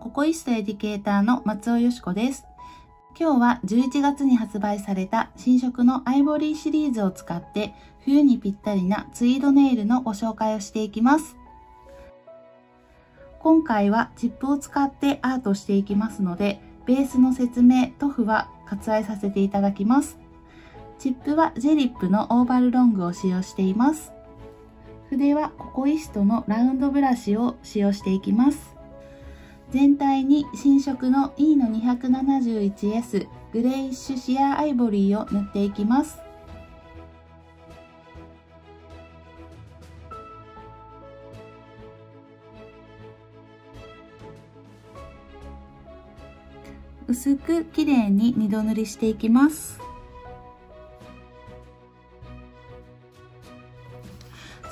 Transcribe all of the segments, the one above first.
ココイストエディケーターの松尾よしこです。今日は11月に発売された新色のアイボリーシリーズを使って冬にぴったりなツイードネイルのご紹介をしていきます。今回はチップを使ってアートしていきますので、ベースの説明、塗布は割愛させていただきます。チップはジェリップのオーバルロングを使用しています。筆はココイストのラウンドブラシを使用していきます。全体に新色の E の 271S グレイッシュシアーアイボリーを塗っていきます。薄くきれいに二度塗りしていきます。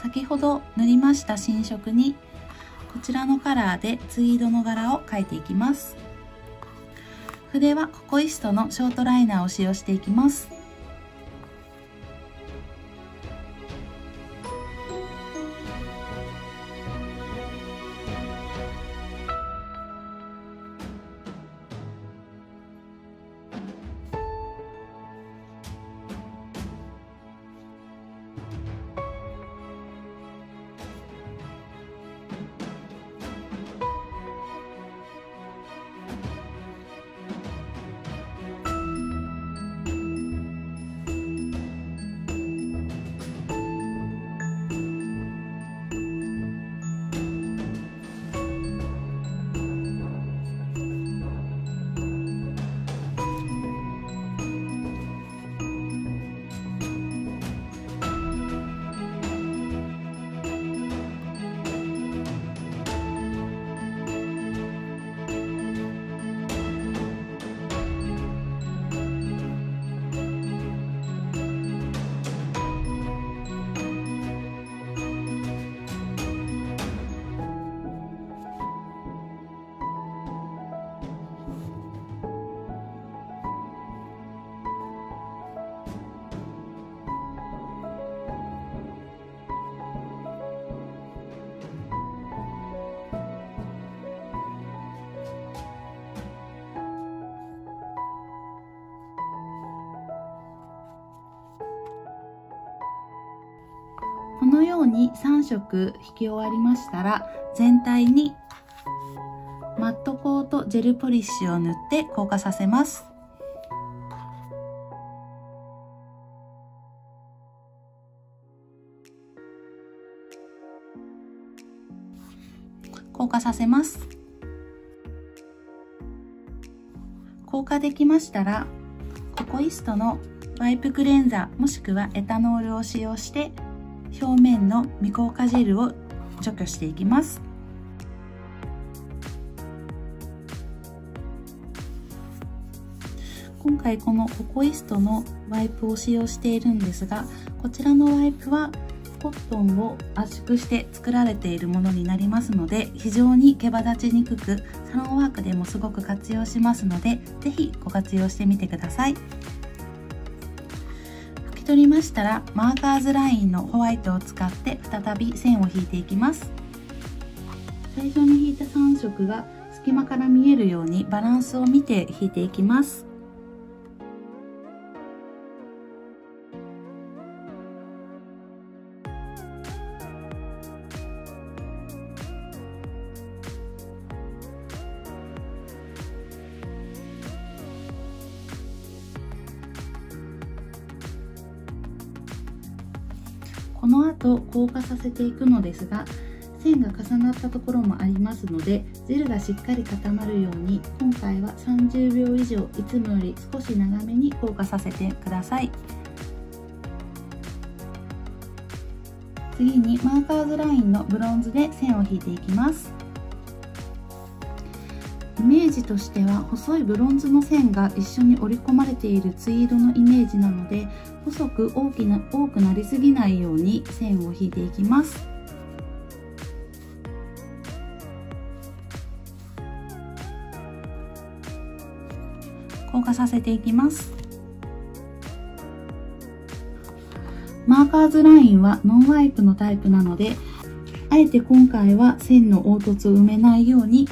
先ほど塗りました新色にこちらのカラーでツイードの柄を描いていきます。筆はココイストのショートライナーを使用していきます。のように3色引き終わりましたら全体にマットコートジェルポリッシュを塗って硬化させます。硬化させます。硬化できましたら、ココイストのワイプクレンザーもしくはエタノールを使用して表面の未硬化ジェルを除去していきます今回このココイストのワイプを使用しているんですがこちらのワイプはコットンを圧縮して作られているものになりますので非常に毛羽立ちにくくサロンワークでもすごく活用しますので是非ご活用してみてください。取りましたらマーカーズラインのホワイトを使って再び線を引いていきます。最初に引いた3色が隙間から見えるようにバランスを見て引いていきます。この後硬化させていくのですが線が重なったところもありますのでジェルがしっかり固まるように今回は30秒以上いつもより少し長めに硬化させてください。次にマーカーズラインのブロンズで線を引いていきます。イメージとしては細いブロンズの線が一緒に織り込まれているツイードのイメージなので細く大きな多くなりすぎないように線を引いていきます。硬化させていきます。マーカーズラインはノンワイプのタイプなのであえて今回は線の凹凸を埋めないように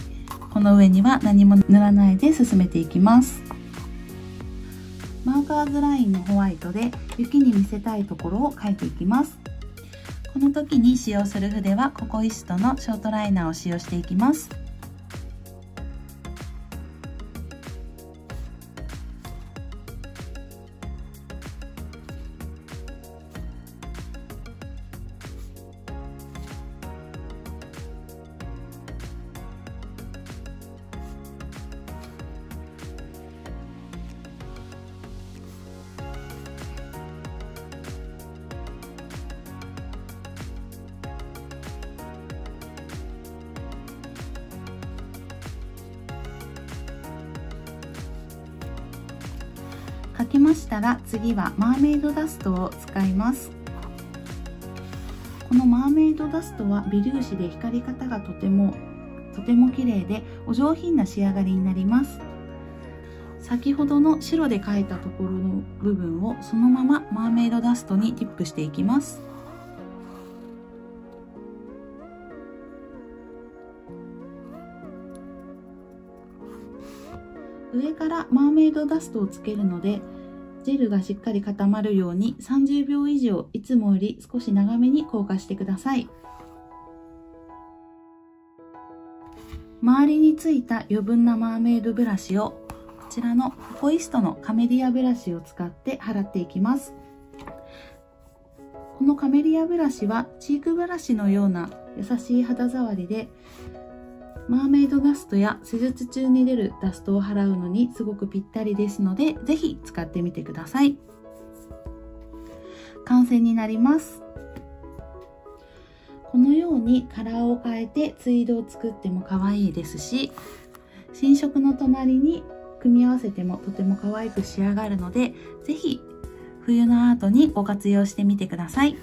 この上には何も塗らないで進めていきます。マーカーズラインのホワイトで雪に見せたいところを描いていきます。この時に使用する筆はココイストのショートライナーを使用していきます。かけましたら次はマーメイドダストを使います。このマーメイドダストは微粒子で光り方がとてもとても綺麗でお上品な仕上がりになります。先ほどの白で描いたところの部分をそのままマーメイドダストにディップしていきます。上からマーメイドダストをつけるのでジェルがしっかり固まるように30秒以上いつもより少し長めに硬化してください。周りについた余分なマーメイドブラシをこちらのココイストのカメリアブラシを使って払っていきます。このカメリアブラシはチークブラシのような優しい肌触りでマーメイドダストや施術中に出るダストを払うのにすごくぴったりですので、ぜひ使ってみてください。完成になります。このようにカラーを変えてツイードを作っても可愛いですし、新色の隣に組み合わせてもとても可愛く仕上がるので、ぜひ冬のアートにご活用してみてください。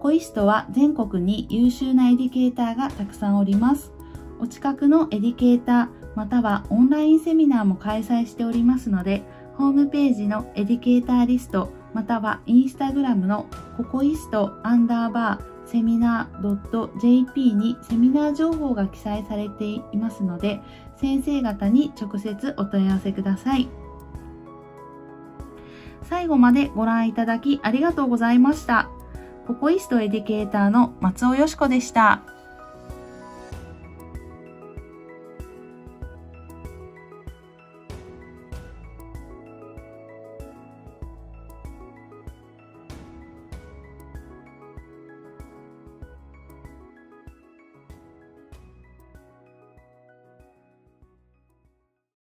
ココイストは全国に優秀なエデュケーターがたくさんおります。お近くのエデュケーターまたはオンラインセミナーも開催しておりますので、ホームページのエデュケーターリストまたはインスタグラムのココイストアンダーバーセミナー .jp にセミナー情報が記載されていますので、先生方に直接お問い合わせください。最後までご覧いただきありがとうございました。ココイストエディケーターの松尾よしこでした。